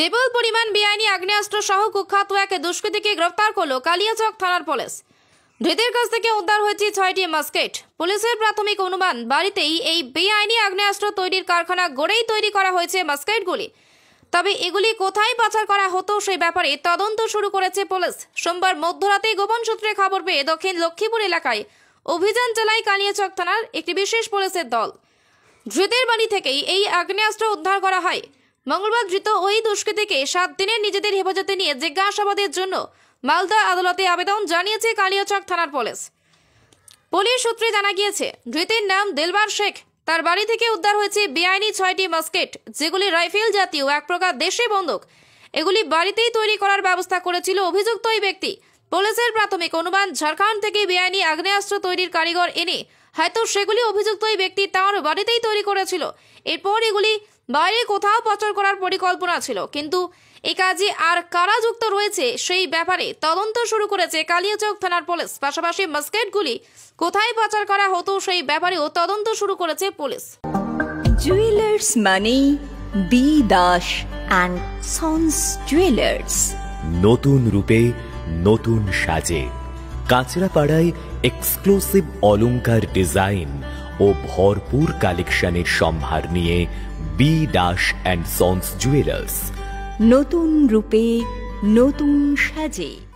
বিপুল পরিমাণ বেআইনি আগ্নেয়াস্ত্র সহ কুখ্যাত এক দুষ্কৃতীকে গ্রেফতার করল কালিয়াচক থানার পুলিশ। ধৃতের কাছ থেকে উদ্ধার হয়েছে ছয়টি মাস্কেট। পুলিশের প্রাথমিক অনুমান, বাড়িতেই এই বেআইনি আগ্নেয়াস্ত্র তৈরির কারখানা গড়েই তৈরি করা হয়েছে মাস্কেটগুলি। তবে এগুলি কোথায় পাচার করা হতো সেই ব্যাপারে তদন্ত শুরু করেছে পুলিশ। সোমবার মধ্যরাতে গোপন সূত্রে খবর পেয়ে দক্ষিণ লক্ষ্মীপুর এলাকায় অভিযান চালায় কালিয়াচক থানার একটি বিশেষ পুলিশের দল। ধৃতের বাড়ি থেকেই এই আগ্নেয়াস্ত্র উদ্ধার করা হয়। মঙ্গলবার ধৃত ওই দুষ্কৃতীকে সাত দিনের নিজেদের হেফাজতে নিয়ে জিজ্ঞাসাবাদের জন্য মালদা আদালতে আবেদন জানিয়েছে কালিয়াচক থানার পুলিশ। পুলিশ সূত্রে জানা গিয়েছে, ধৃতের নাম দিলবার শেখ। তার বাড়ি থেকে উদ্ধার হয়েছে বেআইনি ছয়টি মাস্কেট, যেগুলি রাইফেল জাতীয়, এক প্রকার দেশে বন্দুক। এগুলি বাড়িতেই তৈরি করার ব্যবস্থা করেছিল অভিযুক্ত ওই ব্যক্তি। পুলিশের প্রাথমিক অনুমান, ঝাড়খণ্ড থেকে বেআইনি আগ্নেয়াস্ত্র তৈরির কারিগর এনে হয়তো সেগুলি অভিযুক্ত ওই ব্যক্তি তাঁর বাড়িতেই তৈরি করেছিল। এরপর এগুলি বাইরে কোথাও পাচার করার পরিকল্পনা ছিল কিন্তু এই কাজে আর কারা যুক্ত রয়েছে সেই ব্যাপারে তদন্ত শুরু করেছে কালিয়াচক থানার পুলিশ। পাশাপাশি মাস্কেটগুলি কোথায় পাচার করা হতো সেই ব্যাপারেও তদন্ত শুরু করেছে পুলিশ। জুয়েলার্স মানে B Das and sons jewellers নতুন রূপে নতুন সাজে। কাঁচরাপাড়ায় এক্সক্লুসিভ অলংকার ডিজাইন ও ভরপুর কালেকশনের সম্ভার নিয়ে B Das and sons jewellers. নতুন রূপে নতুন সাজে।